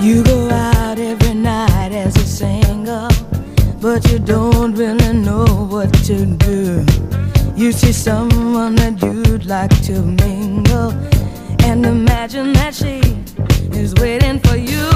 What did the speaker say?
You go out every night as a single, but you don't really know what to do. You see someone that you'd like to mingle, and imagine that she is waiting for you.